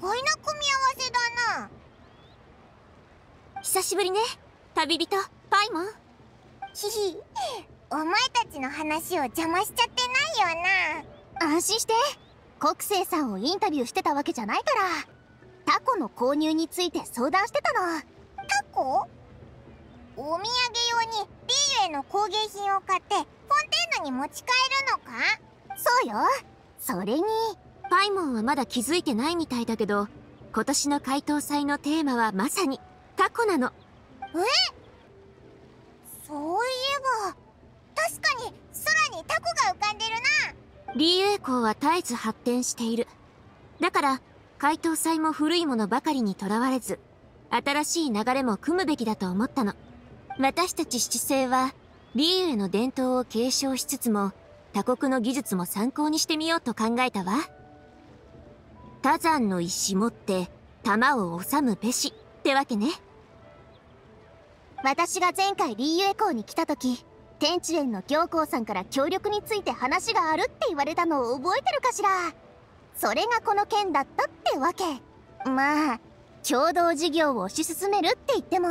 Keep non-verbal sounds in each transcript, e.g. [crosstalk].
ごいな組み合わせだな。久しぶりね旅人パイモン。ひひお前たちの話を邪魔しちゃってないよな。安心して。国生さんをインタビューしてたわけじゃないから。タコの購入について相談してたの。タコ？お土産用にリーユへの工芸品を買ってフォンテーヌに持ち帰るのか？そうよ。それにパイモンはまだ気づいてないみたいだけど今年の回答祭のテーマはまさにタコなの。え？そういえば確かに空にタコが浮かんでるな。リーユエ港は絶えず発展している。だから回答祭も古いものばかりにとらわれず新しい流れも組むべきだと思ったの。私たち七星はリーユへの伝統を継承しつつも他国の技術も参考にしてみようと考えたわ多山の石持って玉を収むべしってわけね。私が前回リーユエ港に来た時天地園の行幸さんから協力について話があるって言われたのを覚えてるかしら。それがこの件だったってわけ。まあ共同事業を推し進めるって言っても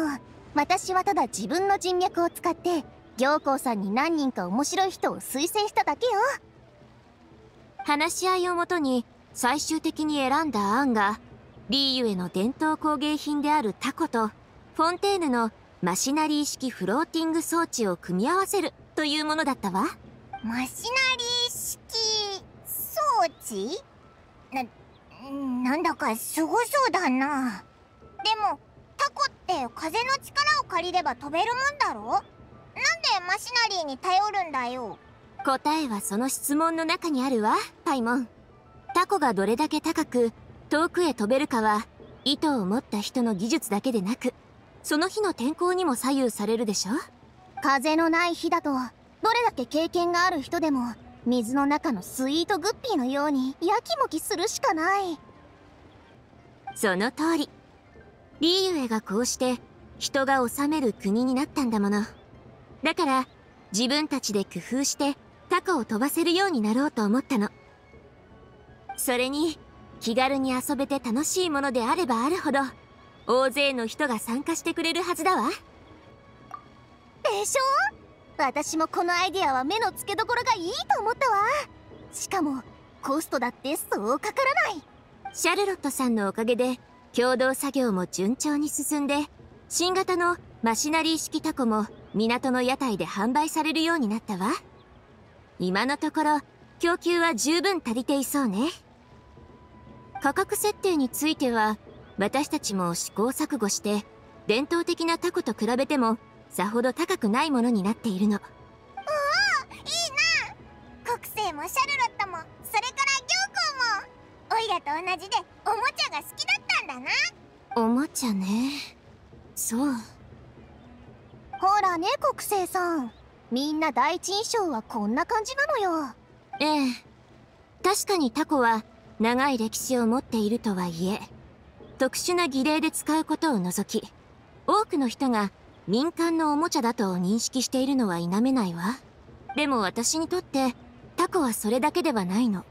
私はただ自分の人脈を使って行幸さんに何人か面白い人を推薦しただけよ。話し合いをもとに最終的に選んだ案がリーユへの伝統工芸品であるタコとフォンテーヌのマシナリー式フローティング装置を組み合わせるというものだったわ。マシナリー式装置？な、なんだかすごそうだな。でもタコって風の力を借りれば飛べるもんだろ？なんでマシナリーに頼るんだよ。答えはその質問の中にあるわパイモンタコがどれだけ高く遠くへ飛べるかは糸を持った人の技術だけでなくその日の天候にも左右されるでしょ？風のない日だとどれだけ経験がある人でも水の中のスイートグッピーのようにやきもきするしかない。その通り。リーユエがこうして人が治める国になったんだもの。だから自分たちで工夫してタコを飛ばせるようになろうと思ったのそれに気軽に遊べて楽しいものであればあるほど大勢の人が参加してくれるはずだわ。でしょ？私もこのアイデアは目の付けどころがいいと思ったわ。しかもコストだってそうかからない。シャルロットさんのおかげで共同作業も順調に進んで新型のマシナリー式タコも港の屋台で販売されるようになったわ。今のところ供給は十分足りていそうね価格設定については私たちも試行錯誤して伝統的なタコと比べてもさほど高くないものになっているの。おおいいな。国生もシャルロットもそれから行幸も。オイラと同じでおもちゃが好きだったんだな。おもちゃね。そう。ほらね国生さん。みんな第一印象はこんな感じなのよ。ええ。確かにタコは長い歴史を持っているとはいえ特殊な儀礼で使うことを除き多くの人が民間のおもちゃだと認識しているのは否めないわ。でも私にとってタコはそれだけではないの。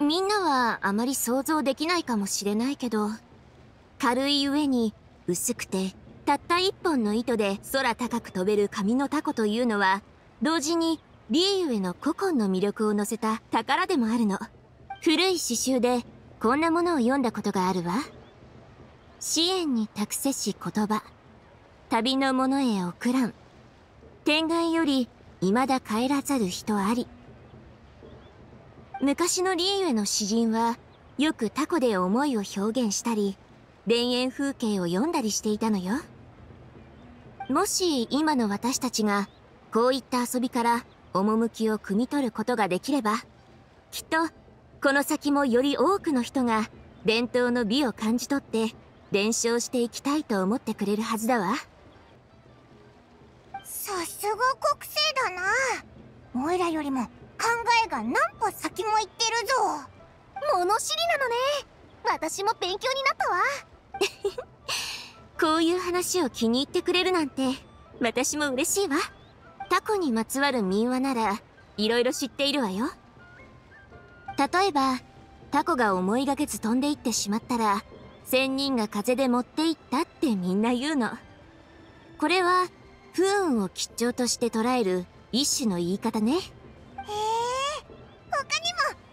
みんなはあまり想像できないかもしれないけど軽い上に薄くてたった一本の糸で空高く飛べる紙のタコというのは同時にリーユへの古今の魅力を乗せた宝でもあるの。古い詩集でこんなものを読んだことがあるわ。支援に託せし言葉。旅の者へ送らん。天外より未だ帰らざる人あり。昔のリーユへの詩人はよくタコで思いを表現したり田園風景を読んだりしていたのよ。もし今の私たちがこういった遊びから趣を汲み取ることができればきっとこの先もより多くの人が伝統の美を感じ取って伝承していきたいと思ってくれるはずだわ。さすが国生だな。オイラよりも考えが何歩先も行ってるぞ。物知りなのね。私も勉強になったわ。[laughs] こういう話を気に入ってくれるなんて私も嬉しいわ。タコにまつわる民話ならいろいろ知っているわよ例えばタコが思いがけず飛んでいってしまったら仙人が風で持っていったってみんな言うの。これは不運を吉兆として捉える一種の言い方ね。へえ他に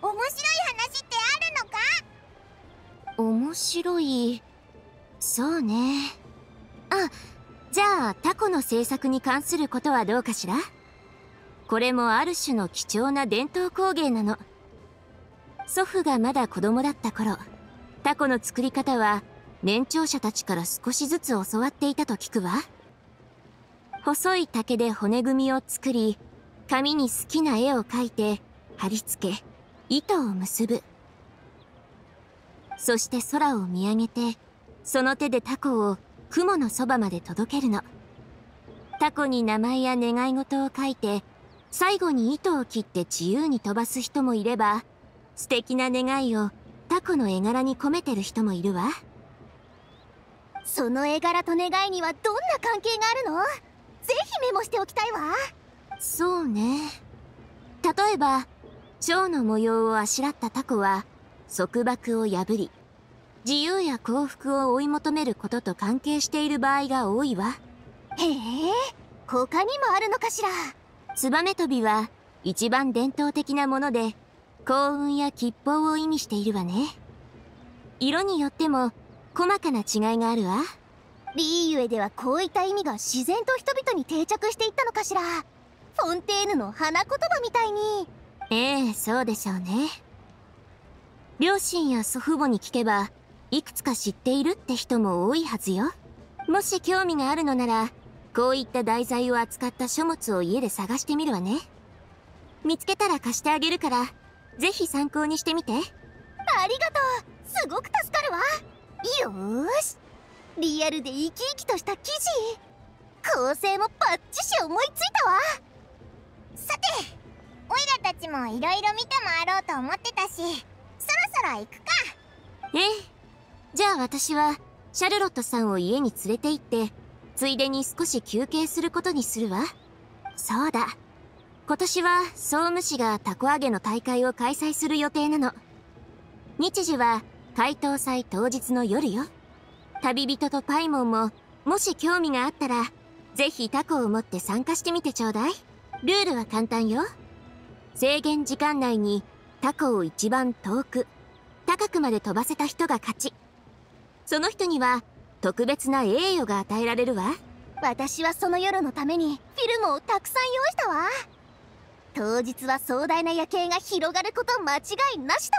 も面白い話ってあるのか？面白い。そうね。あじゃあタコの制作に関することはどうかしら？これもある種の貴重な伝統工芸なの祖父がまだ子供だった頃タコの作り方は年長者たちから少しずつ教わっていたと聞くわ。細い竹で骨組みを作り紙に好きな絵を描いて貼り付け糸を結ぶ。そして空を見上げてその手でタコを雲のそばまで届けるの。タコに名前や願い事を書いて最後に糸を切って自由に飛ばす人もいれば素敵な願いをタコの絵柄に込めてる人もいるわ。その絵柄と願いにはどんな関係があるの？ぜひメモしておきたいわ。そうね。例えば蝶の模様をあしらったタコは束縛を破り自由や幸福を追い求めることと関係している場合が多いわ。へえ他にもあるのかしら。ツバメ飛びは一番伝統的なもので幸運や吉報を意味しているわね。色によっても細かな違いがあるわ。リーユエではこういった意味が自然と人々に定着していったのかしら。フォンテーヌの花言葉みたいに。ええそうでしょうね。両親や祖父母に聞けばいくつか知っているって人も多いはずよ。もし興味があるのならこういった題材を扱った書物を家で探してみるわね。見つけたら貸してあげるからぜひ参考にしてみて。ありがとう。すごく助かるわ。よーし。リアルで生き生きとした記事構成もバッチシ思いついたわ。さてオイラたちもいろいろ見て回ろうと思ってたしそろそろ行くか。ええじゃあ私はシャルロットさんを家に連れて行ってついでに少し休憩することにするわ。そうだ今年は総務士がタコ揚げの大会を開催する予定なの。日時は解答祭当日の夜よ。旅人とパイモンももし興味があったらぜひタコを持って参加してみてちょうだい。ルールは簡単よ。制限時間内にタコを一番遠く高くまで飛ばせた人が勝ち。その人には特別な栄誉が与えられるわ。私はその夜のためにフィルムをたくさん用意したわ。当日は壮大な夜景が広がること間違いなしだ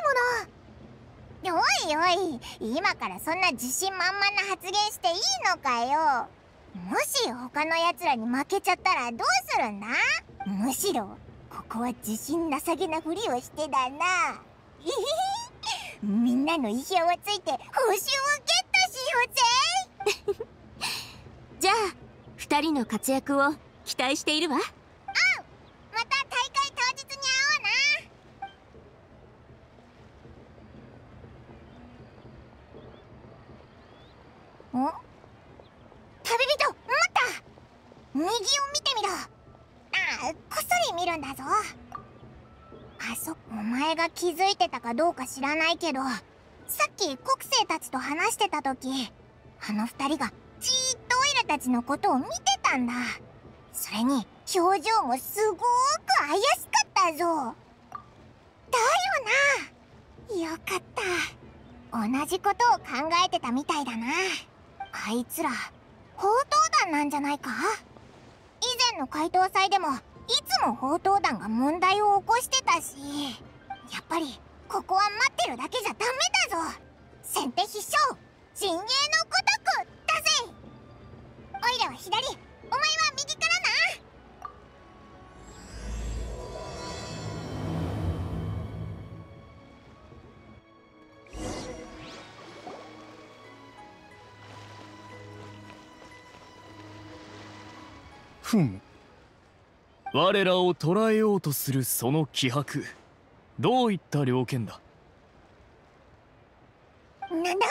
もの。おいおい今からそんな自信満々な発言していいのかよ。もし他の奴らに負けちゃったらどうするんだ？むしろここは自信なさげなふりをしてだな。[laughs] みんなの意表をついて報酬をゲットしようぜ。[laughs] じゃあ2人の活躍を期待しているわまた大会当日に会おうなお旅人待った。右を見てみろ。ああこっそり見るんだぞ。あそお前が気づいてたかどうか知らないけどさっき国生たちと話してた時あの二人がじーっとオイラたちのことを見てたんだ。それに表情もすごーく怪しかったぞ。だよな。よかった。同じことを考えてたみたいだな。あいつら宝刀団なんじゃないか？以前の怪盗祭でもいつも宝刀団が問題を起こしてたしやっぱりここは待ってるだけじゃダメだぞ。先手必勝。陣営のごとくだぜおいらは左。お前は右かふむ我らを捕らえようとするその気迫。どういった了見だ？なんだ？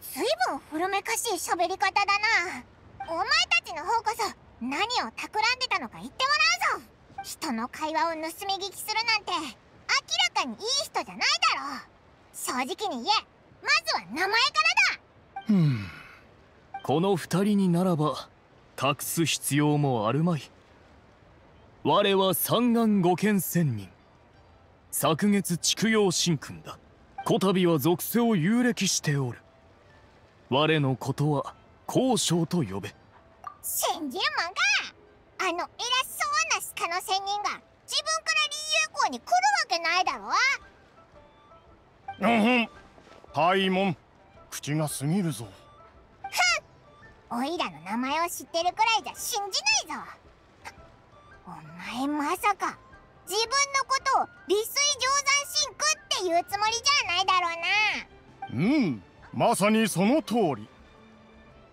随分古めかしい喋り方だな。お前たちの方こそ何を企んでたのか言ってもらうぞ。人の会話を盗み聞きするなんて明らかにいい人じゃないだろ。正直に言えまずは名前からだ。ふん。この二人にならば隠す必要もあるまい。我は三眼五剣仙人。昨月畜養神君だ。こたびは属性を遊歴しておる。我のことは交渉と呼べ。信じるもんかあの偉そうな鹿の仙人が自分から理由校に来るわけないだろ。うんふん。大門。口が過ぎるぞおいらの名前を知ってるくらいじゃ信じないぞ。お前まさか自分のことを利水定山神区っていうつもりじゃないだろうな。うんまさにその通り。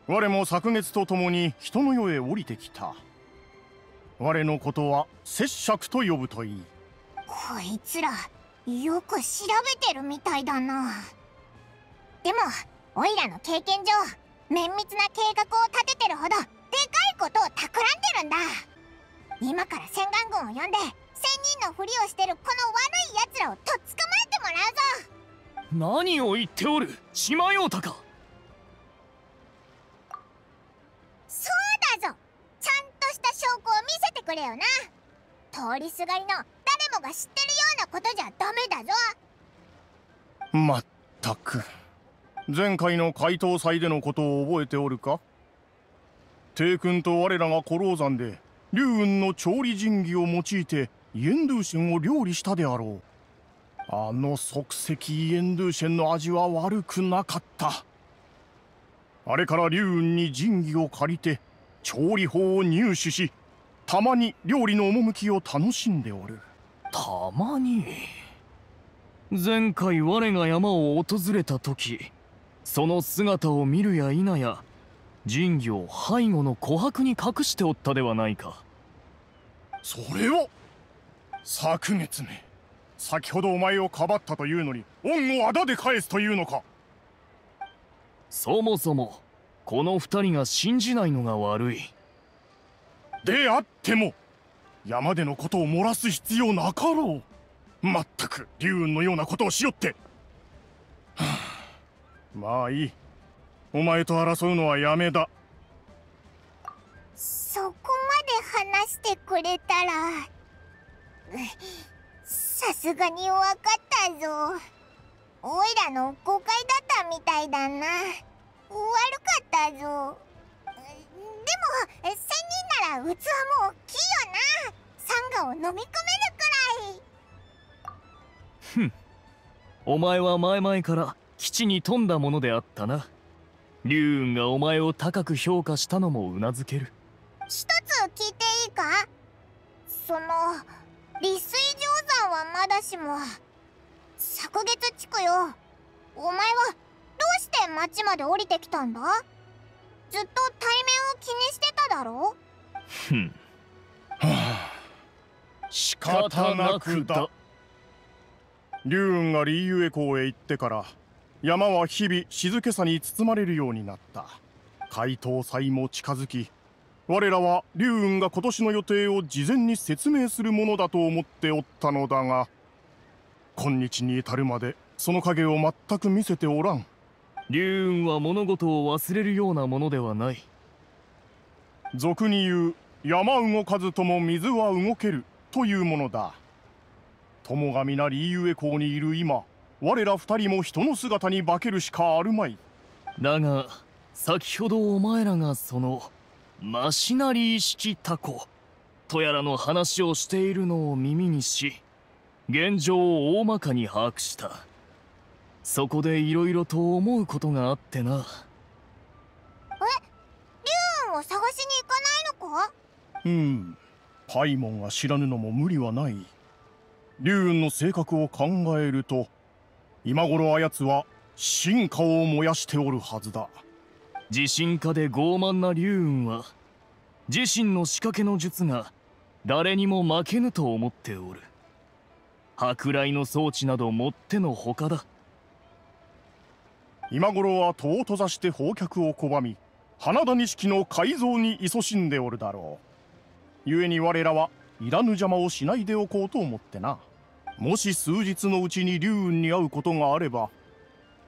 我も昨月とともに人の世へ降りてきた。我のことは拙尺と呼ぶといい。こいつらよく調べてるみたいだな。でもおいらの経験上綿密な計画を立ててるほどでかいことを企んでるんだ。今から洗顔軍を呼んで仙人のふりをしてるこの悪い奴らをとっ捕まえてもらうぞ。何を言っておる。血迷うたか。そうだぞ。ちゃんとした証拠を見せてくれよな。通りすがりの誰もが知ってるようなことじゃダメだぞ。まったく前回の怪盗祭でのことを覚えておるか？帝君と我らが古老山で龍雲の調理神器を用いてイエンドゥーシェンを料理したであろう。あの即席イエンドゥーシェンの味は悪くなかった。あれから龍雲に神器を借りて調理法を入手したまに料理の趣を楽しんでおる。たまに？前回我が山を訪れた時その姿を見るや否や神器を背後の琥珀に隠しておったではないか。それを昨月め先ほどお前をかばったというのに恩をあだで返すというのか。そもそもこの二人が信じないのが悪い。であっても山でのことを漏らす必要なかろう。まったく龍雲のようなことをしよって、はあ、まあいい。お前と争うのはやめだ。そこまで話してくれたらさすがに分かったぞ。おいらの誤解だったみたいだな。悪かったぞ。でも仙人なら器も大きいよな。サンガを飲み込めるくらい。ふん。お前は前々から基地に富んだものであったな龍雲がお前を高く評価したのもうなずける一つ聞いていいかその利水定山はまだしも昨月地区よお前はどうして町まで降りてきたんだずっと対面を気にしてただろふんはあ仕方なくだ龍雲がリーユエ港へ行ってから山は日々静けさに包まれるようになった。怪盗祭も近づき我らは龍雲が今年の予定を事前に説明するものだと思っておったのだが今日に至るまでその影を全く見せておらん。龍雲は物事を忘れるようなものではない。俗に言う山動かずとも水は動けるというものだ。友が皆リーユエ港にいる今我ら二人も人の姿に化けるしかあるまい。だが先ほどお前らがそのマシナリー式タコとやらの話をしているのを耳にし現状を大まかに把握した。そこでいろいろと思うことがあってな。龍雲を探しに行かないのか？うん。パイモンが知らぬのも無理はない。龍雲の性格を考えると今頃あやつは進化を燃やしておるはずだ。自信家で傲慢な龍雲は自身の仕掛けの術が誰にも負けぬと思っておる。舶来の装置などもってのほかだ。今頃は戸を閉ざして放客を拒み花田錦の改造に勤しんでおるだろう。故に我らはいらぬ邪魔をしないでおこうと思ってなもし数日のうちに龍雲に会うことがあれば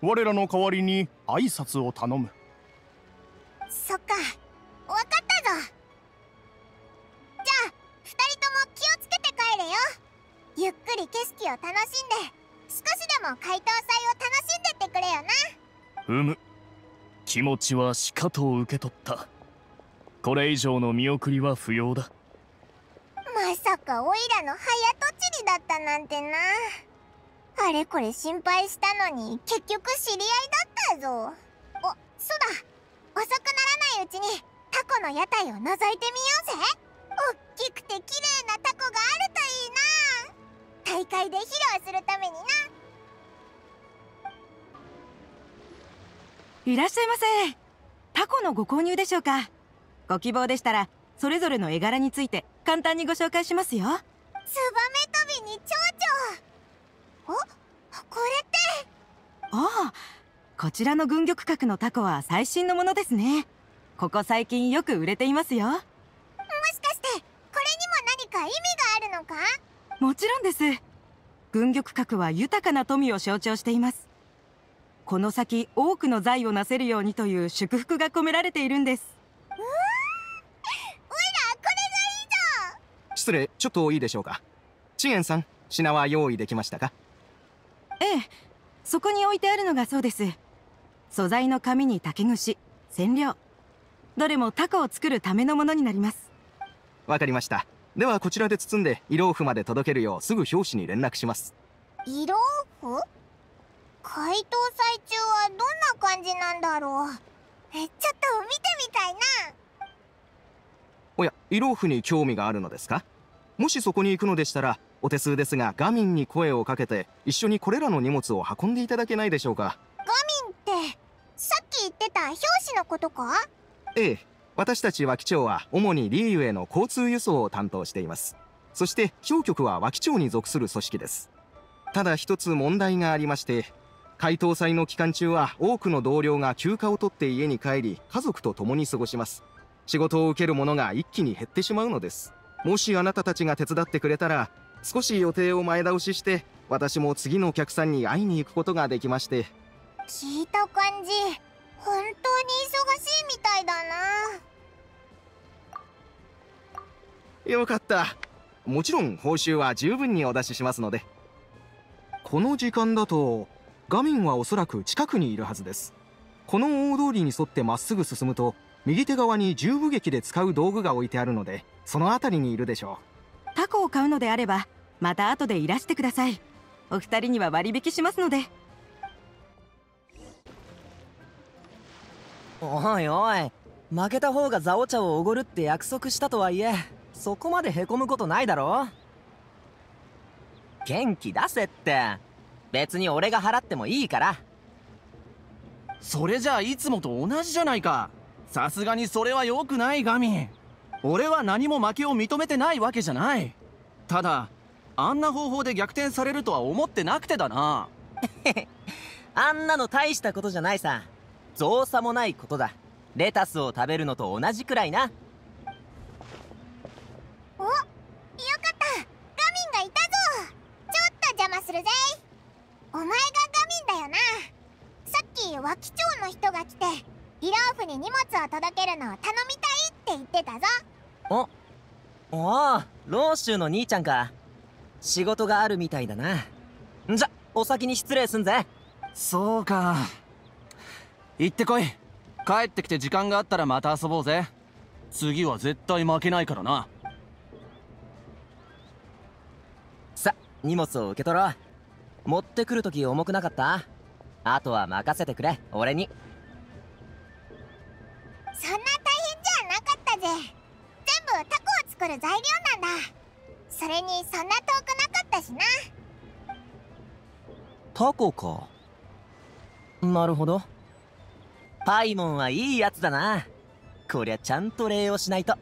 我らの代わりに挨拶を頼む。そっか。わかったぞ。じゃあ二人とも気をつけて帰れよ。ゆっくり景色を楽しんで少しでも解凍祭を楽しんでってくれよな。うむ。気持ちはしかと受け取った。これ以上の見送りは不要だまさかオイラの早とちりだったなんてな。あれこれ心配したのに結局知り合いだったぞ。おそうだ。遅くならないうちにタコの屋台を覗いてみようぜ。おっきくて綺麗なタコがあるといいな。大会で披露するためにな。いらっしゃいませ。タコのご購入でしょうか。ご希望でしたらそれぞれの絵柄について簡単にご紹介しますよ。ツバメ飛びに蝶々。おこれって。ああこちらの軍玉閣のタコは最新のものですね。ここ最近よく売れていますよ。もしかしてこれにも何か意味があるのか？もちろんです。軍玉閣は豊かな富を象徴しています。この先多くの財を成せるようにという祝福が込められているんです失礼。ちょっといいでしょうか。チエンさん品は用意できましたか？ええそこに置いてあるのがそうです。素材の紙に竹串染料。どれもタコを作るためのものになります。わかりました。ではこちらで包んで色オフまで届けるようすぐ表紙に連絡します。色オフ解凍祭中はどんな感じなんだろう。えちょっと見てみたいな。おや色オフに興味があるのですか？もしそこに行くのでしたらお手数ですがガミンに声をかけて一緒にこれらの荷物を運んでいただけないでしょうか。ガミンってさっき言ってた表紙のことか？ええ私たち脇町は主にリーユへの交通輸送を担当しています。そして氷局は脇町に属する組織です。ただ一つ問題がありまして解凍祭の期間中は多くの同僚が休暇を取って家に帰り家族と共に過ごします。仕事を受ける者が一気に減ってしまうのですもしあなたたちが手伝ってくれたら少し予定を前倒しして私も次のお客さんに会いに行くことができまして。聞いた感じ本当に忙しいみたいだな。よかった。もちろん報酬は十分にお出ししますので。この時間だと画面はおそらく近くにいるはずです。この大通りに沿ってまっすぐ進むと右手側に重武撃で使う道具が置いてあるのでその辺りにいるでしょタコを買うのであればまた後でいらしてください。お二人には割引しますので。おいおい負けた方がザオ茶をおごるって約束したとはいえそこまでへこむことないだろ。元気出せって。別に俺が払ってもいいから。それじゃあいつもと同じじゃないかさすがにそれは良くないガミ。俺は何も負けを認めてないわけじゃない。ただあんな方法で逆転されるとは思ってなくてだな。[laughs] あんなの大したことじゃないさ。造作もないことだ。レタスを食べるのと同じくらいな。およかった。ガミンがいたぞ。ちょっと邪魔するぜ。お前がガミンだよな。さっき脇町の人が来てーフに荷物を届けるのを頼みたいって言ってたぞ。おおお老州の兄ちゃんか。仕事があるみたいだな。じゃお先に失礼すんぜ。そうか。行ってこい。帰ってきて時間があったらまた遊ぼうぜ。次は絶対負けないからな。さ荷物を受け取ろう。持ってくるとき重くなかった？あとは任せてくれ俺にそんな大変じゃなかったぜ。全部タコを作る材料なんだ。それにそんな遠くなかったしな。タコか。なるほど。パイモンはいいやつだな。こりゃちゃんと礼をしないと。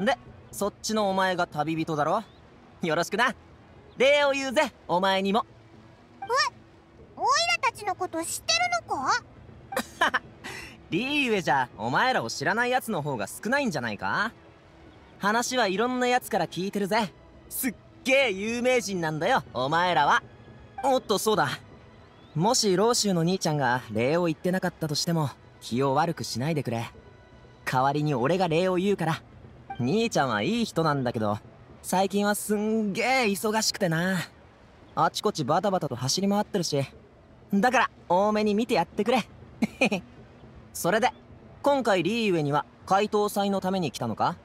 でそっちのお前が旅人だろ。よろしくな。礼を言うぜお前にも。オイラたちのこと知ってるのか？[laughs] リーウェじゃお前らを知らない奴の方が少ないんじゃないか？話はいろんな奴から聞いてるぜ。すっげえ有名人なんだよお前らは。おっとそうだ。もし老衆の兄ちゃんが礼を言ってなかったとしても気を悪くしないでくれ。代わりに俺が礼を言うから。兄ちゃんはいい人なんだけど最近はすんげえ忙しくてな。あちこちバタバタと走り回ってるし。だから多めに見てやってくれ。へ [laughs] へそれで今回リーウェには解答祭のために来たのか？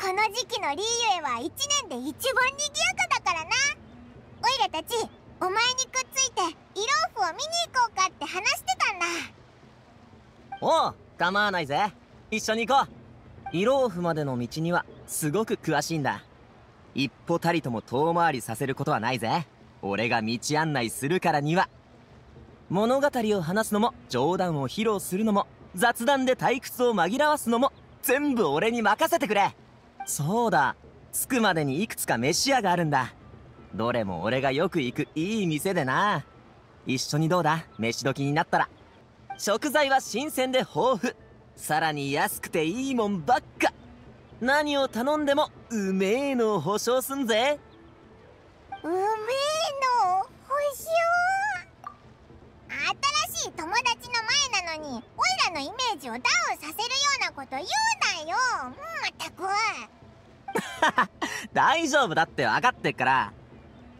この時期のリーユエは1年で一番賑やかだからな。オイラたちお前にくっついてイローフを見に行こうかって話してたんだ。おう構わないぜ。一緒に行こう。イローフまでの道にはすごく詳しいんだ。一歩たりとも遠回りさせることはないぜ。俺が道案内するからには物語を話すのも冗談を披露するのも雑談で退屈を紛らわすのも全部俺に任せてくれ。そうだ。着くまでにいくつか飯屋があるんだ。どれも俺がよく行くいい店でな。一緒にどうだ？飯時になったら。食材は新鮮で豊富。さらに安くていいもんばっか。何を頼んでもうめえのを保証すんぜ。うめえの保証？新しい友達の前なのにオイラのイメージをダウンさせるようなこと言うなよ。まったく。[laughs] 大丈夫だって分かってっから。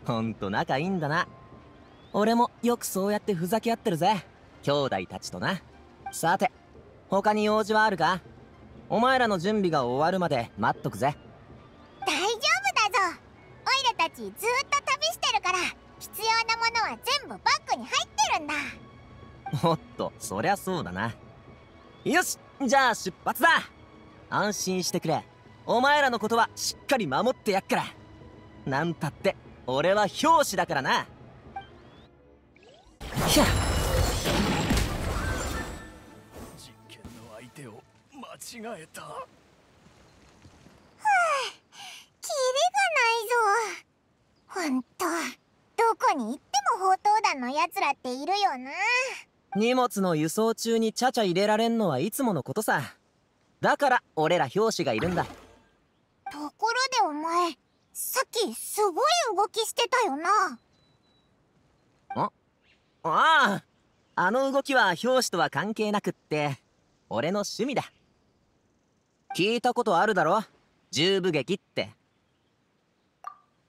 ほんと仲いいんだな。俺もよくそうやってふざけ合ってるぜ。兄弟たちとな。さて他に用事はあるか？お前らの準備が終わるまで待っとくぜ。大丈夫だぞ。オイラたちずーっとは全部バッグに入ってるんだ。おっとそりゃそうだな。よしじゃあ出発だ。安心してくれ。お前らのことはしっかり守ってやっから。なんたって俺は教師だからな。ひゃ。実験の相手を間違えた。キリがないぞ。ほんとどこに行っても宝刀団のやつらっているよな。荷物の輸送中にちゃちゃ入れられんのはいつものことさ。だから俺ら表紙がいるんだ。ところでお前さっきすごい動きしてたよな。あああの動きは表紙とは関係なくって俺の趣味だ。聞いたことあるだろ？十部劇って。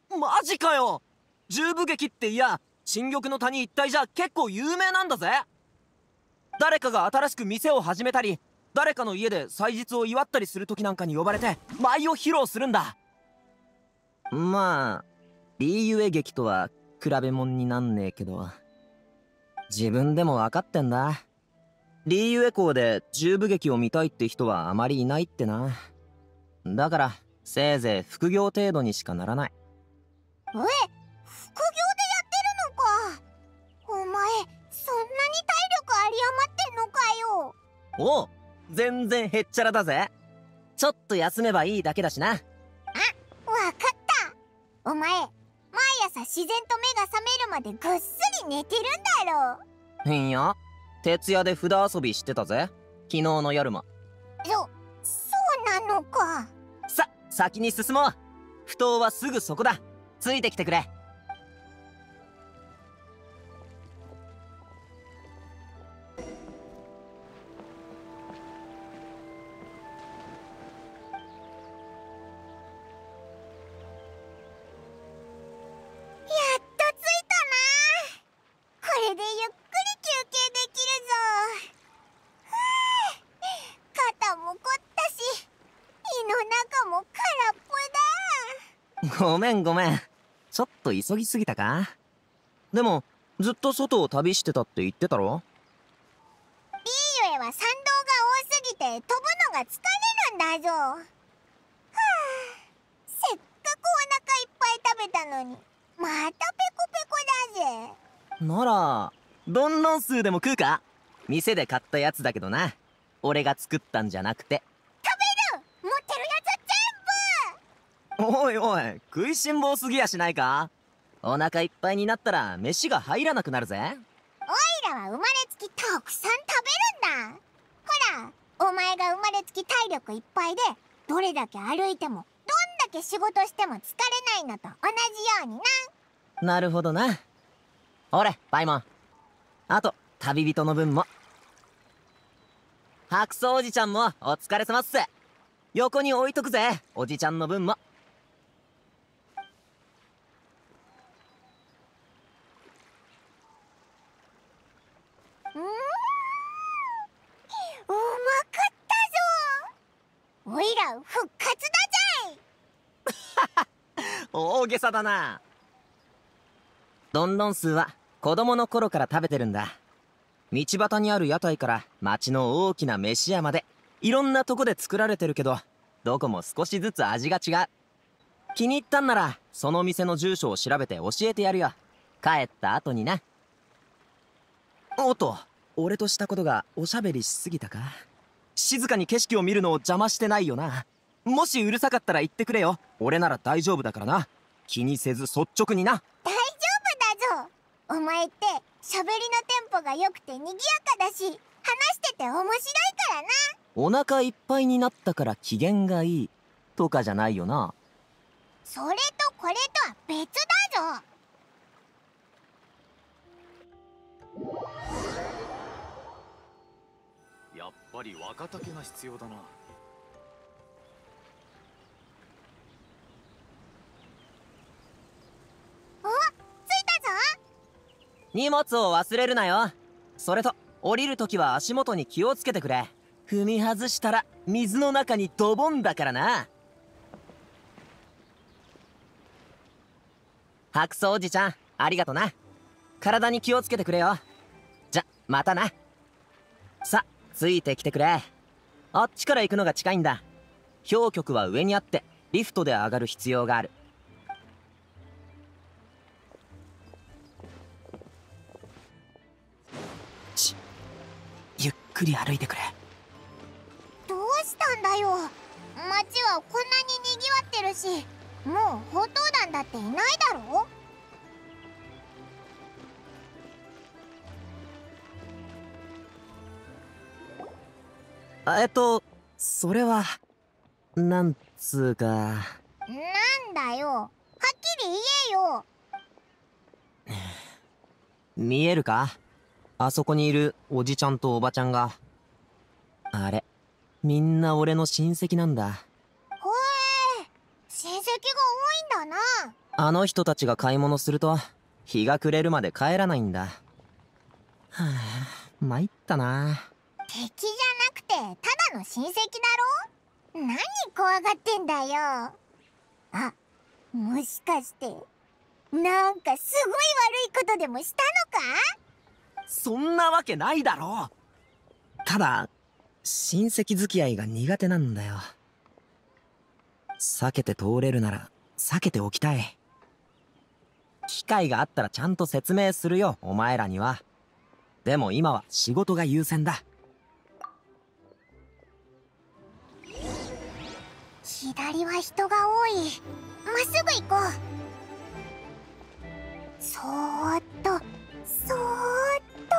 マジかよ十部劇っていや新玉の谷一帯じゃ結構有名なんだぜ。誰かが新しく店を始めたり誰かの家で祭日を祝ったりする時なんかに呼ばれて舞を披露するんだ。まあリーユエ劇とは比べ物になんねえけど自分でも分かってんだ。リーユエ校で十部劇を見たいって人はあまりいないってな。だからせいぜい副業程度にしかならない。えおう全然へっちゃらだぜ。ちょっと休めばいいだけだしな。わかった。お前毎朝自然と目が覚めるまでぐっすり寝てるんだろ。いや徹夜で札遊びしてたぜ。昨日の夜も。そそうなのか。さ先に進もう。不当はすぐそこだ。ついてきてくれと急ぎすぎたか？でもずっと外を旅してたって言ってたろ？リーユエは参道が多すぎて飛ぶのが疲れるんだぞ。はあせっかくお腹いっぱい食べたのにまたペコペコだぜ。ならどんどん数でも食うか？店で買ったやつだけどな。俺が作ったんじゃなくて。食べる！持ってるやつ全部！おいおい食いしん坊すぎやしないか？お腹いっぱいになったら飯が入らなくなるぜ。オイラは生まれつきたくさん食べるんだ。ほらお前が生まれつき体力いっぱいでどれだけ歩いてもどんだけ仕事しても疲れないのと同じようにな。なるほどな。ほれパイモン。あと旅人の分も。白草おじちゃんもお疲れ様っす。横に置いとくぜおじちゃんの分もうーん。うまかったぞ。おいら復活だぜ。[laughs] 大げさだな。どんどん数は子供の頃から食べてるんだ。道端にある屋台から町の大きな飯屋までいろんなとこで作られてるけどどこも少しずつ味が違う。気に入ったんならその店の住所を調べて教えてやるよ。帰った後にな。おっと。俺としたことがおしゃべりしすぎたか？静かに景色を見るのを邪魔してないよな？もしうるさかったら言ってくれよ。俺なら大丈夫だからな。気にせず率直にな。大丈夫だぞ。お前って喋りのテンポが良くて賑やかだし話してて面白いからな。お腹いっぱいになったから機嫌がいい。とかじゃないよな。それとこれとは別だぞぱり若竹が必要だな。お着いたぞ。荷物を忘れるなよ。それと降りるときは足元に気をつけてくれ。踏み外したら水の中にドボンだからな。白草おじちゃんありがとな。体に気をつけてくれよ。じゃまたな。さついてきてくれ。あっちから行くのが近いんだ。氷局は上にあってリフトで上がる必要がある。ちゆっくり歩いてくれ。どうしたんだよ。街はこんなに賑わってるしもう宝刀団だっていないだろ。えっとそれはなんつうか。なんだよ。はっきり言えよ。見えるか？あそこにいるおじちゃんとおばちゃんが。あれみんな俺の親戚なんだ。ほえ親戚が多いんだな。あの人たちが買い物すると日が暮れるまで帰らないんだ。はあ参ったな。敵じゃなくてただの親戚だろ？何怖がってんだよ。あもしかしてなんかすごい悪いことでもしたのか？そんなわけないだろ。ただ親戚付き合いが苦手なんだよ。避けて通れるなら避けておきたい。機会があったらちゃんと説明するよお前らには。でも今は仕事が優先だ。左は人が多い。まっすぐ行こう。そーっと。そーっと。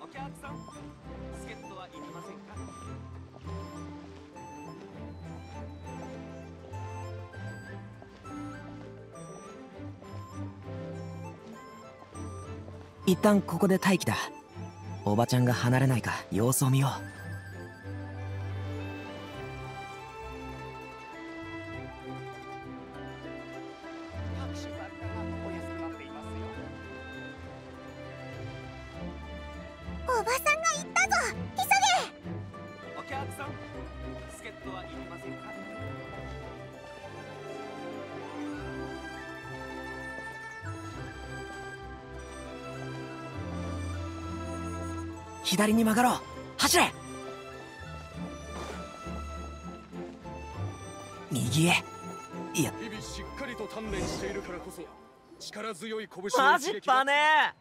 お客さん助っ人はいりませんか？一旦ここで待機だ。おばちゃんが離れないか様子を見よう。左に曲がろう。走れ。右へ。いや。日々しっかりと鍛錬しているからこそ力強い拳をマジパネ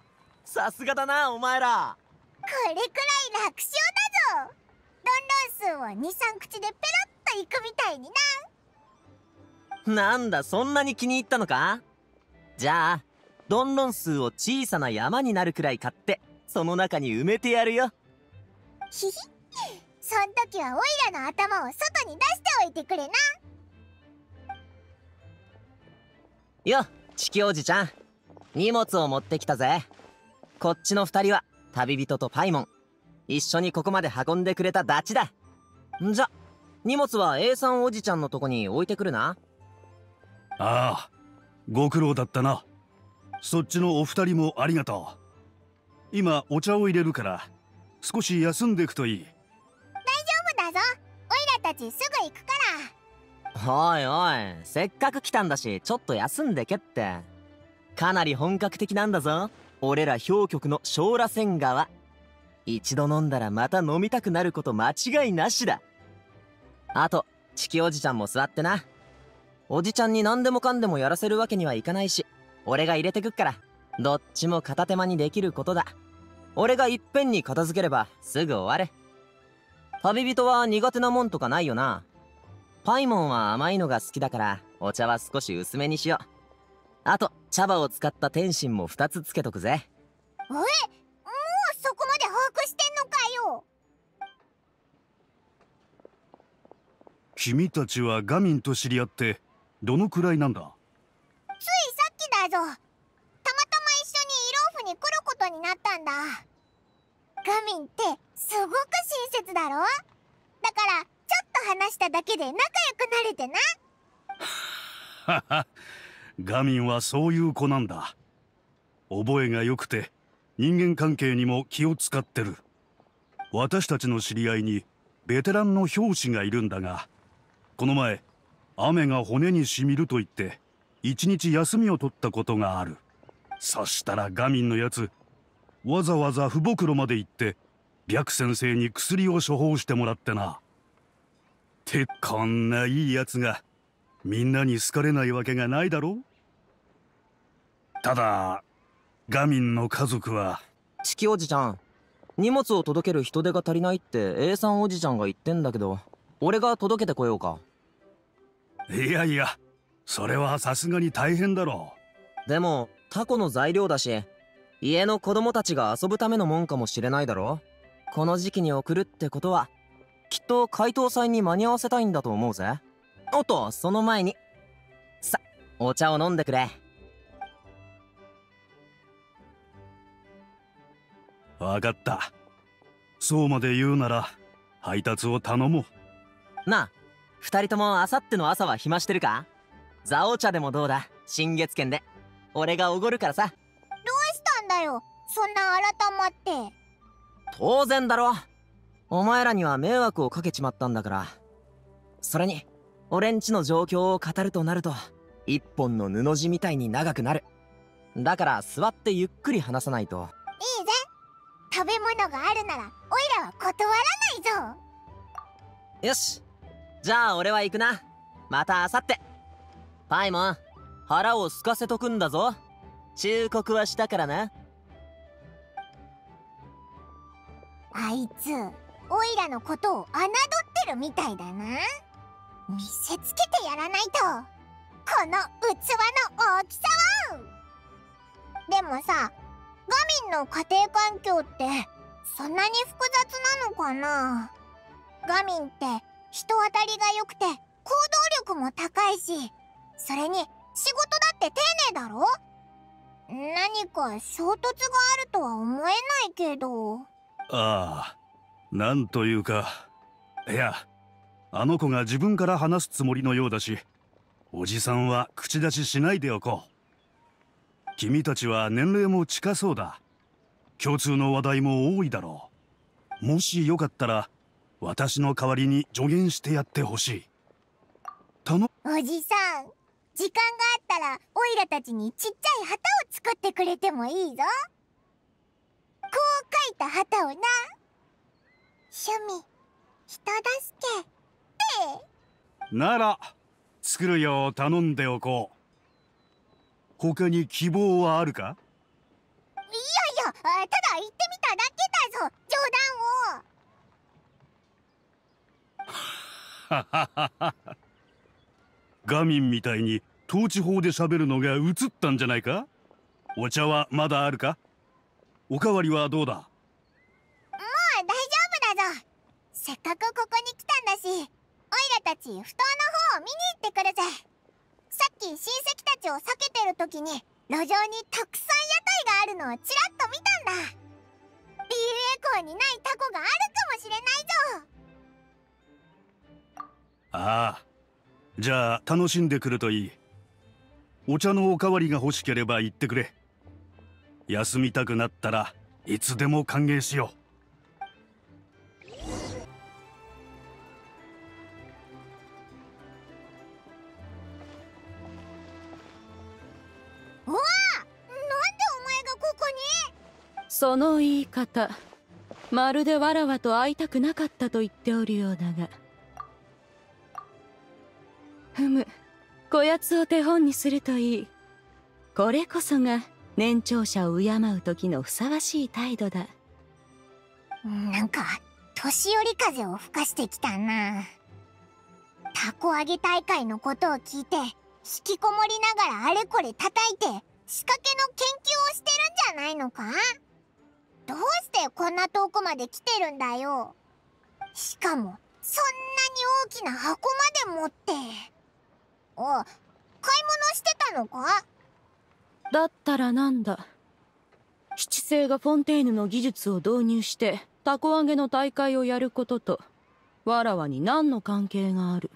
さすがだなお前ら。これくらい楽勝だぞ。どんどん数を23口でペロッといくみたいにな。なんだそんなに気に入ったのか？じゃあドンロン数を小さな山になるくらい買ってその中に埋めてやるよ。ひひ。そん時はオイラの頭を外に出しておいてくれな。よ地球おじちゃん。荷物を持ってきたぜ。こっちの二人は旅人とパイモン。一緒にここまで運んでくれたダチだ。んじゃ荷物は A さんおじちゃんのとこに置いてくるな。ああご苦労だったな。そっちのお二人もありがとう今お茶を入れるから少し休んでいくといい。大丈夫だぞ。オイラたちすぐ行くから。おいおいせっかく来たんだしちょっと休んでけって。かなり本格的なんだぞ。俺ら氷局の小螺旋川。一度飲んだらまた飲みたくなること間違いなしだ。あとチキおじちゃんも座ってな。おじちゃんに何でもかんでもやらせるわけにはいかないし俺が入れてくっからどっちも片手間にできることだ。俺がいっぺんに片付ければすぐ終わる旅人は苦手なもんとかないよな。パイモンは甘いのが好きだからお茶は少し薄めにしよう。あと茶葉を使った天津も2つつけとくぜ。おいもうそこまで把握してんのかよ。君たちはガミンと知り合ってどのくらいなんだ？ついさっきだぞたまたま一緒にイローフに来ることになったんだ。ガミンってすごく親切だろ？だからちょっと話しただけで仲良くなれてな？は [laughs] はガミンはそういう子なんだ。覚えが良くて人間関係にも気を使ってる。私たちの知り合いにベテランの教師がいるんだがこの前雨が骨にしみると言って一日休みを取ったことがある。そしたらガミンのやつわざわざ父袋まで行って白先生に薬を処方してもらってな。ってこんないいやつがみんなに好かれないわけがないだろただガミンの家族はチキおじちゃん荷物を届ける人手が足りないって A さんおじちゃんが言ってんだけど俺が届けてこようか。いやいやそれはさすがに大変だろう。でもタコの材料だし家の子供たちが遊ぶためのもんかもしれないだろ。この時期に送るってことはきっと解凍祭に間に合わせたいんだと思うぜ。おっとその前にさお茶を飲んでくれ。わかった。そうまで言うなら配達を頼もう。なあ二人ともあさっての朝は暇してるか？ザオ茶でもどうだ？新月券で。俺がおごるからさだよ。そんな改まって。当然だろ。お前らには迷惑をかけちまったんだから。それに俺んちの状況を語るとなると一本の布地みたいに長くなる。だから座ってゆっくり話さないと。いいぜ。食べ物があるならオイラは断らないぞ。よし。じゃあ俺は行くな。またあさってパイモン腹を空かせとくんだぞ。忠告はしたからなあいつオイラのことを侮ってるみたいだな。見せつけてやらないと。この器の大きさはでもさガミンの家庭環境ってそんなに複雑なのかな？ガミンって人当たりが良くて行動力も高いしそれに仕事だって丁寧だろ？何か衝突があるとは思えないけど。ああなんというか。いやあの子が自分から話すつもりのようだしおじさんは口出ししないでおこう。君たちは年齢も近そうだ。共通の話題も多いだろう。もしよかったら私の代わりに助言してやってほしい。頼おじさん時間があったらオイラたちにちっちゃい旗を作ってくれてもいいぞ。いた旗をな。趣味人助け。ってなら作るよう頼んでおこう。他に希望はあるか？いやいやただ言ってみただけだぞ冗談を。ガミンみたいに統治法で喋るのが映ったんじゃないか？お茶はまだあるか？おかわりはどうだ？もう大丈夫だぞ。せっかくここに来たんだしオイラたちふ頭の方を見に行ってくるぜ。さっき親戚たちを避けてる時に路上にたくさん屋台があるのをちらっと見たんだ。ビールエコーにないタコがあるかもしれないぞ。ああ。じゃあ楽しんでくるといい。お茶のおかわりが欲しければ言ってくれ休みたくなったらいつでも歓迎しよう。わあなんでお前がここに？その言い方まるでわらわと会いたくなかったと言っておるようだが。ふむこやつを手本にするといい。これこそが年長者を敬う時のふさわしい態度だ。なんか年寄り風を吹かしてきたな。タコ揚げ大会のことを聞いて引きこもりながらあれこれ叩いて仕掛けの研究をしてるんじゃないのか？どうしてこんな遠くまで来てるんだよ。しかもそんなに大きな箱まで持って。お買い物してたのか？だったらなんだ？七星がフォンテーヌの技術を導入してタコ揚げの大会をやることとわらわに何の関係がある？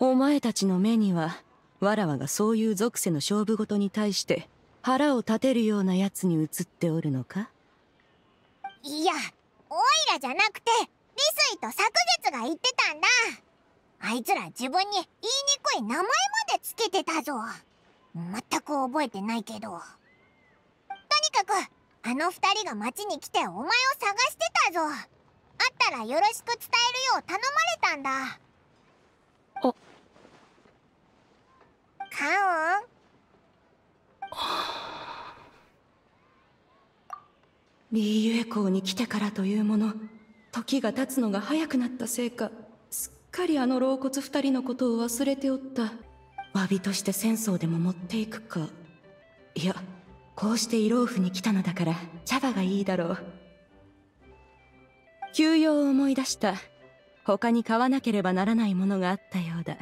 お前たちの目にはわらわがそういう属性の勝負事に対して腹を立てるようなやつに映っておるのか？いやオイラじゃなくてリスイと昨月が言ってたんだ。あいつら自分に言いにくい名前までつけてたぞ。全く覚えてないけど。とにかくあの二人が町に来てお前を探してたぞ。会ったらよろしく伝えるよう頼まれたんだ。あ。カオン。リーユエ港に来てからというもの時が経つのが早くなったせいかすっかりあの老骨二人のことを忘れておった詫びとして戦争でも持っていくか。いやこうしてイローフに来たのだから茶葉がいいだろう。休養を思い出した。他に買わなければならないものがあったようだ。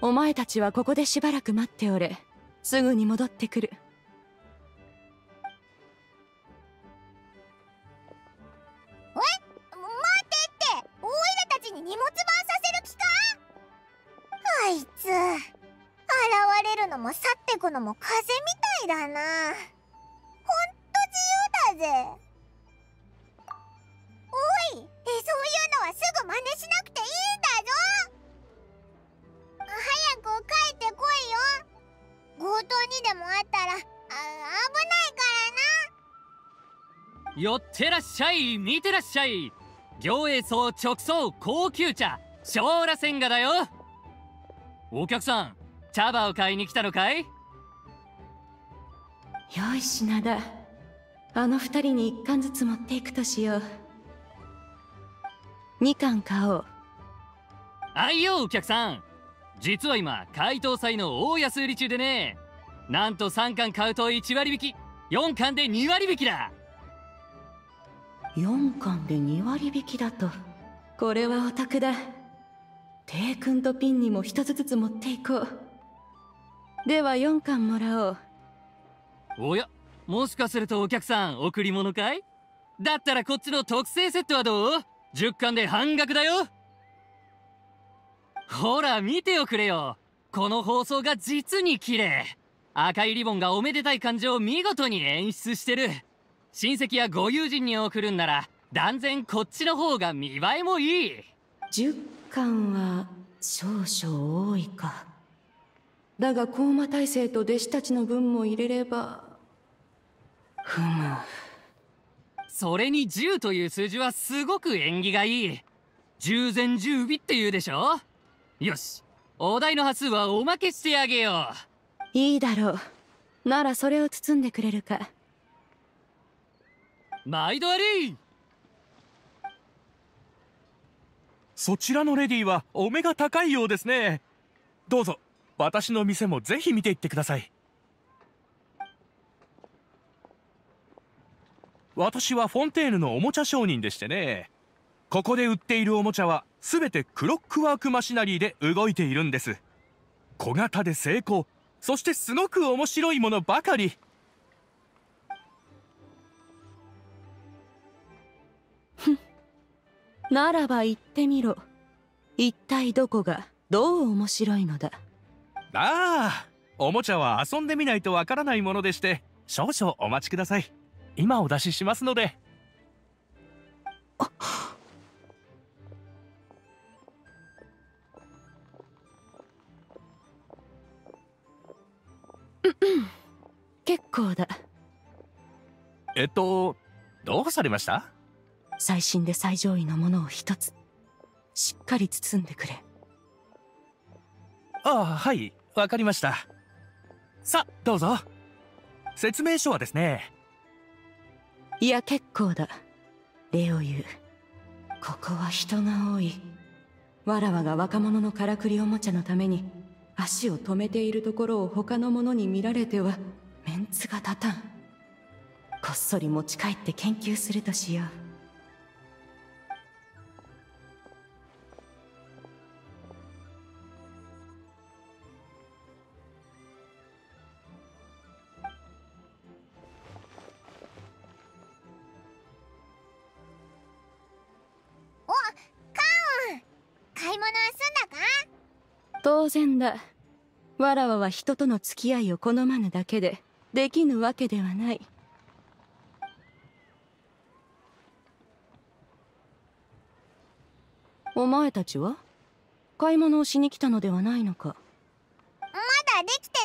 お前たちはここでしばらく待っておれ。すぐに戻ってくる。え待ってって。オイラたちに荷物番いつ。現れるのも去ってくのも風みたいだな。ほんと自由だぜ。おいえそういうのはすぐ真似しなくていいんだぞ。早く帰ってこいよ。強盗にでもあったらあ危ないからな。寄ってらっしゃい見てらっしゃい。行栄層直送高級茶小螺旋河だよ。お客さん茶葉を買いに来たのかい？よい品だ。あの二人に一貫ずつ持っていくとしよう。二貫買おう。あいよお客さん。実は今解凍祭の大安売り中でね。なんと3貫買うと1割引き。4貫で2割引きだ。4貫で2割引きだと。これはお得だテイ君とピンにも一つずつ持っていこう。では4貫もらおう。おやもしかするとお客さん贈り物かい？だったらこっちの特製セットはどう ?10 貫で半額だよ。ほら見ておくれよ。この放送が実に綺麗。赤いリボンがおめでたい感情を見事に演出してる。親戚やご友人に送るんなら断然こっちの方が見栄えもいい。10巻は少々多いか。だが高魔大生と弟子たちの分も入れればふむそれに10という数字はすごく縁起がいい。10前10尾って言うでしょ？よしお題の端数はおまけしてあげよいいだろう。ならそれを包んでくれるか。う毎度ありそちらのレディはお目が高いようですね。どうぞ私の店もぜひ見ていってください。私はフォンテーヌのおもちゃ商人でしてね。ここで売っているおもちゃは全てクロックワークマシナリーで動いているんです。小型で成功そしてすごく面白いものばかり。ならば言ってみろ。一体どこがどう面白いのだ。ああおもちゃは遊んでみないとわからないものでして少々お待ちください。今お出ししますので。結構だ。えっとどうされました？最新で最上位のものを一つしっかり包んでくれ。ああはいわかりました。さあどうぞ。説明書はですね。いや結構だ。礼を言う。ここは人が多い。わらわが若者のからくりおもちゃのために足を止めているところを他の者に見られてはメンツが立たん。こっそり持ち帰って研究するとしよう当然だ。わらわは人との付き合いを好まぬだけでできぬわけではない。お前たちは？買い物をしに来たのではないのか？まだできて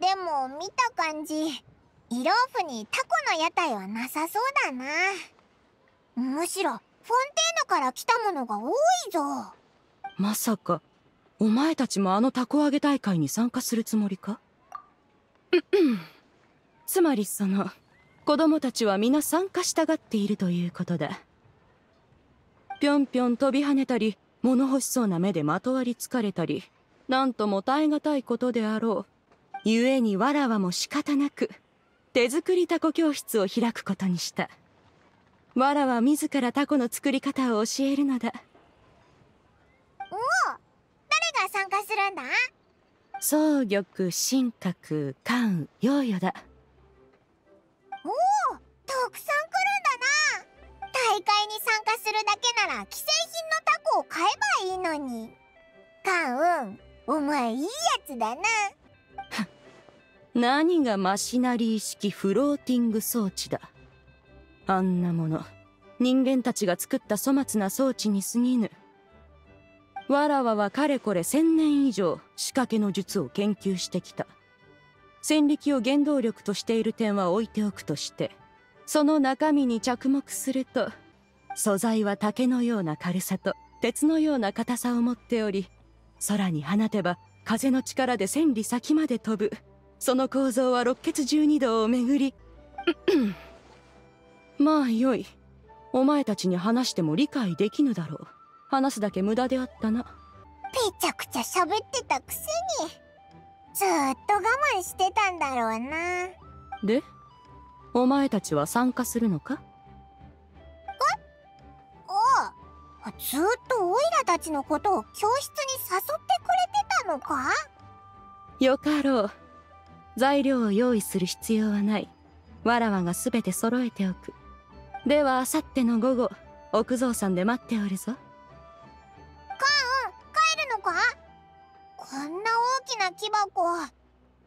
ないんだ。でも見た感じイローフにタコの屋台はなさそうだな。むしろフォンテーヌから来たものが多いぞ。まさかお前たちもあのタコ揚げ大会に参加するつもりか？つまりその子供たちは皆参加したがっているということだ。ぴょんぴょん飛び跳ねたり物欲しそうな目でまとわりつかれたりなんとも耐え難いことであろう。故にわらわも仕方なく手作りタコ教室を開くことにした。わらは自らタコの作り方を教えるのだ。おお誰が参加するんだ。双玉神格関ヨーヨだ。おおたくさん来るんだな。大会に参加するだけなら既製品のタコを買えばいいのに。カウンお前いいやつだな。[laughs] 何がマシナリー式フローティング装置だ。あんなもの。人間たちが作った粗末な装置に過ぎぬわらわはかれこれ千年以上仕掛けの術を研究してきた。戦力を原動力としている点は置いておくとしてその中身に着目すると素材は竹のような軽さと鉄のような硬さを持っており空に放てば風の力で千里先まで飛ぶ。その構造は六血十二道をめぐり [clears throat] まあよい。お前たちに話しても理解できぬだろう。話すだけ無駄であったな。ぺちゃくちゃ喋ってたくせに。ずーっと我慢してたんだろうな。でお前たちは参加するのか？おうずーっとオイラたちのことを教室に誘ってくれてたのか？よかろう。材料を用意する必要はない。わらわが全て揃えておく。ではあさっての午後奥蔵さんで待っておるぞこんな大きな木箱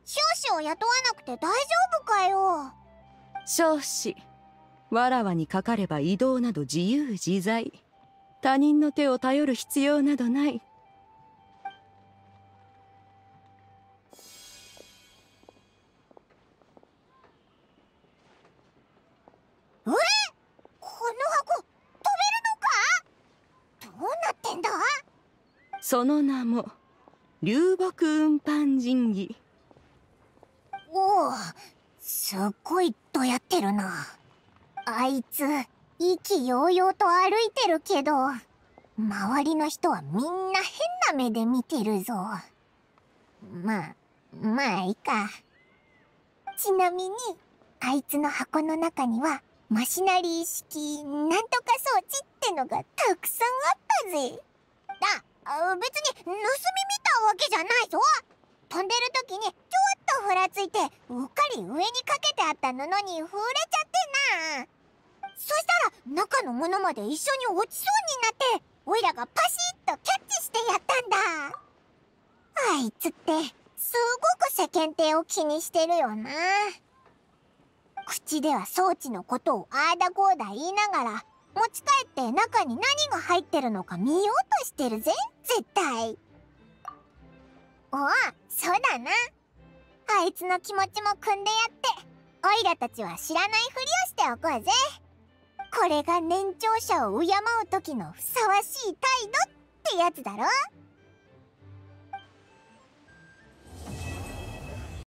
少子を雇わなくて大丈夫かよ。少子わらわにかかれば移動など自由自在。他人の手を頼る必要などない。えこの箱飛べるのか？どうなってんだ？その名も流木運搬神器。おおすっごいとやってるな。あいつ意気揚々と歩いてるけど周りの人はみんな変な目で見てるぞ。まあまあいいか。ちなみにあいつの箱の中にはマシナリー式なんとか装置ってのがたくさんあったぜ。だ。あ別に盗み見たわけじゃないぞ。飛んでる時にちょっとふらついてうっかり上にかけてあった布に触れちゃってな。そしたら中のものまで一緒に落ちそうになってオイラがパシッとキャッチしてやったんだ。あいつってすごく世間体を気にしてるよな。口では装置のことをあーだこうだ言いながら持ち帰って中に何が入ってるのか見ようとしてるぜ。絶対。おおそうだな。あいつの気持ちも汲んでやって。オイラたちは知らないふりをしておこうぜ。これが年長者を敬う時のふさわしい態度ってやつだろ。